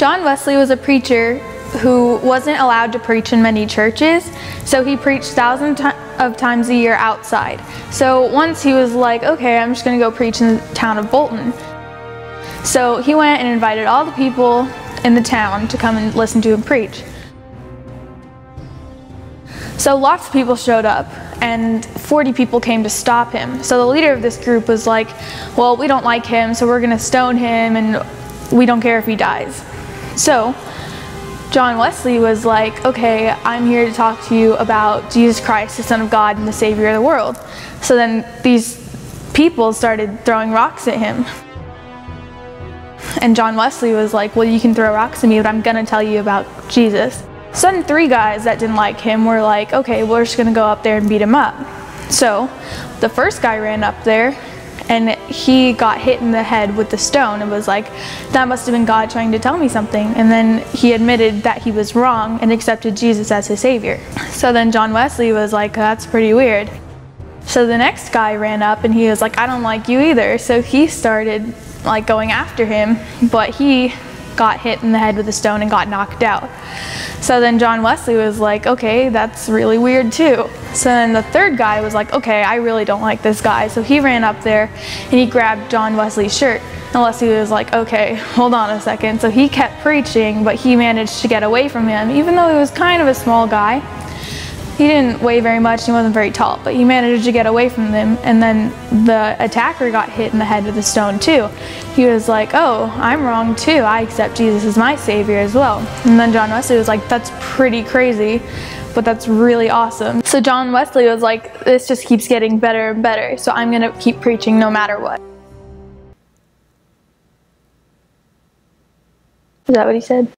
Wesley was a preacher who wasn't allowed to preach in many churches, so he preached thousands of times a year outside. So once he was like, okay, I'm just gonna go preach in the town of Bolton. So he went and invited all the people in the town to come and listen to him preach. So lots of people showed up and 40 people came to stop him. So the leader of this group was like, well, we don't like him, so we're gonna stone him and we don't care if he dies. So John Wesley was like, okay, I'm here to talk to you about Jesus Christ, the Son of God and the Savior of the world. So then these people started throwing rocks at him. And John Wesley was like, well, you can throw rocks at me, but I'm gonna tell you about Jesus. So then three guys that didn't like him were like, okay, we're just gonna go up there and beat him up. So the first guy ran up there and he got hit in the head with the stone and was like, that must have been God trying to tell me something. And then he admitted that he was wrong and accepted Jesus as his savior. So then John Wesley was like, that's pretty weird. So the next guy ran up and he was like, I don't like you either. So he started like going after him, but he got hit in the head with a stone and got knocked out. So then John Wesley was like, okay, that's really weird too. So then the third guy was like, okay, I really don't like this guy. So he ran up there and he grabbed John Wesley's shirt. And Wesley was like, okay, hold on a second. So he kept preaching, but he managed to get away from him, even though he was kind of a small guy. He didn't weigh very much, he wasn't very tall, but he managed to get away from them. And then the attacker got hit in the head with a stone too. He was like, oh, I'm wrong too. I accept Jesus as my savior as well. And then John Wesley was like, that's pretty crazy but that's really awesome. So John Wesley was like, this just keeps getting better and better, so I'm gonna keep preaching no matter what. Is that what he said?